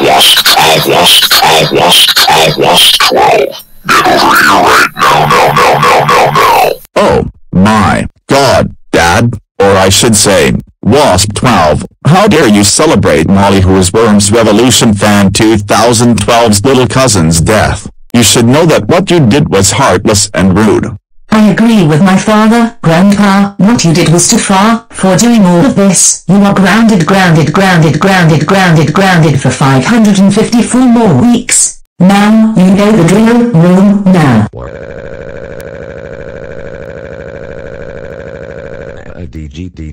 I was, I was 12. Get over here right now, now, now, now, now, now. Oh, my God, Dad, or I should say, Wasp 12. How dare you celebrate Molly Who's Worms Revolution Fan 2012's little cousin's death? You should know that what you did was heartless and rude. I agree with my father, Grandpa. What you did was too far. For doing all of this, you are grounded, grounded, grounded, grounded, grounded, grounded for 554 more weeks. Now, you know the drill, room, now. D G D